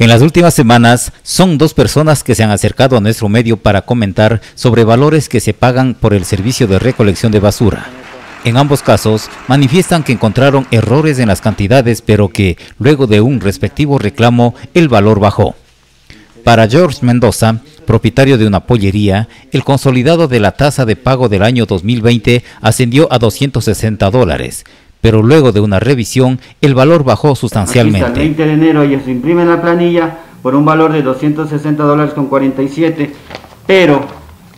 En las últimas semanas son dos personas que se han acercado a nuestro medio para comentar sobre valores que se pagan por el servicio de recolección de basura. En ambos casos manifiestan que encontraron errores en las cantidades, pero que luego de un respectivo reclamo el valor bajó. Para George Mendoza, propietario de una pollería, el consolidado de la tasa de pago del año 2020 ascendió a 260 dólares, pero luego de una revisión el valor bajó sustancialmente. el 20 de enero ellos imprimen la planilla por un valor de 260 dólares con 47, pero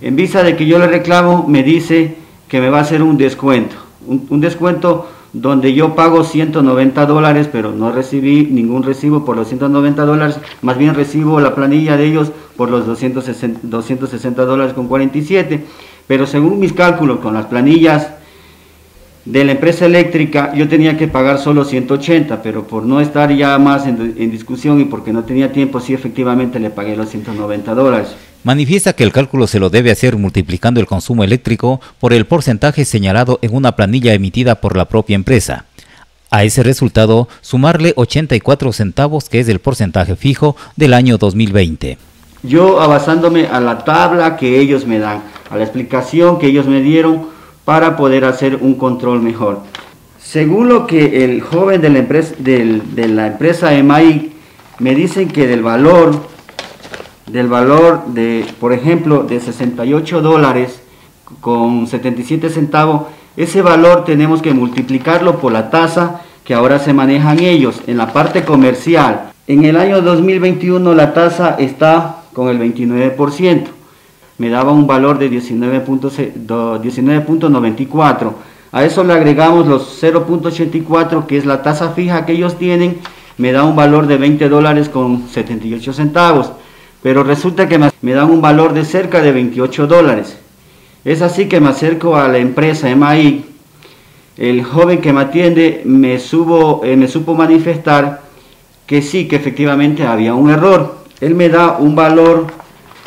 en vista de que yo le reclamo me dice que me va a hacer un descuento, un, descuento donde yo pago 190 dólares, pero no recibí ningún recibo por los 190 dólares, más bien recibo la planilla de ellos por los 260, 260 dólares con 47, pero según mis cálculos con las planillas de la empresa eléctrica yo tenía que pagar solo 180, pero por no estar ya más en, discusión y porque no tenía tiempo, sí efectivamente le pagué los 190 dólares. Manifiesta que el cálculo se lo debe hacer multiplicando el consumo eléctrico por el porcentaje señalado en una planilla emitida por la propia empresa. A ese resultado, sumarle 84 centavos, que es el porcentaje fijo del año 2020. Yo abasándome a la tabla que ellos me dan, a la explicación que ellos me dieron, para poder hacer un control mejor. Según lo que el joven de la empresa, de la empresa EMAI me dicen que del valor, del valor de, por ejemplo, de 68 dólares con 77 centavos, ese valor tenemos que multiplicarlo por la tasa que ahora se manejan ellos en la parte comercial. En el año 2021 la tasa está con el 29% me daba un valor de 19.94. a eso le agregamos los 0.84, que es la tasa fija que ellos tienen, me da un valor de 20 dólares con 78 centavos. Pero resulta que me dan un valor de cerca de 28 dólares. Es así que me acerco a la empresa EMAI. El joven que me atiende eh, me supo manifestar que sí, que efectivamente había un error. Él me da un valor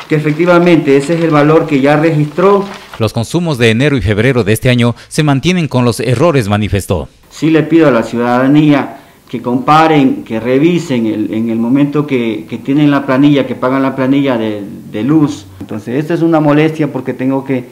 que efectivamente ese es el valor que ya registró. Los consumos de enero y febrero de este año se mantienen con los errores, manifestó. Sí le pido a la ciudadanía que comparen, que revisen en el momento que, tienen la planilla, que pagan la planilla de, de luz. Entonces, esta es una molestia porque tengo que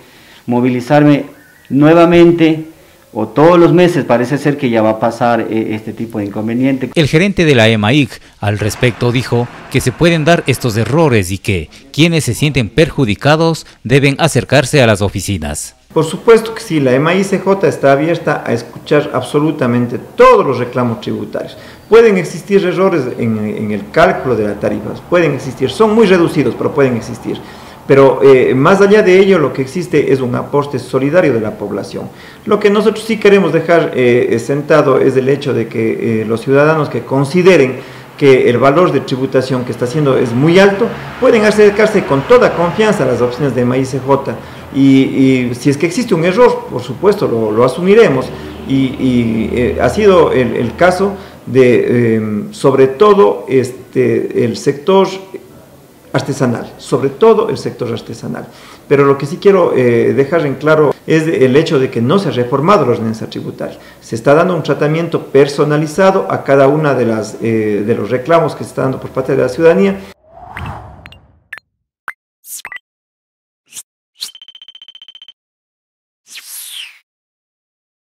movilizarme nuevamente o todos los meses parece ser que ya va a pasar eh, este tipo de inconveniente. El gerente de la EMAIC al respecto dijo que se pueden dar estos errores y que quienes se sienten perjudicados deben acercarse a las oficinas. Por supuesto que sí, la EMAICJ está abierta a escuchar absolutamente todos los reclamos tributarios. Pueden existir errores en, en el cálculo de las tarifas, pueden existir, son muy reducidos, pero pueden existir. Pero eh, más allá de ello, lo que existe es un aporte solidario de la población. Lo que nosotros sí queremos dejar eh, sentado es el hecho de que eh, los ciudadanos que consideren que el valor de tributación que está haciendo es muy alto, pueden acercarse con toda confianza a las oficinas de MAICJ y, y si es que existe un error, por supuesto, lo, asumiremos y, ha sido el, el caso de, sobre todo, este, el sector artesanal, sobre todo el sector artesanal. Pero lo que sí quiero eh, dejar en claro es el hecho de que no se ha reformado la ordenanza tributaria. Se está dando un tratamiento personalizado a cada una de, las, eh, de los reclamos que se está dando por parte de la ciudadanía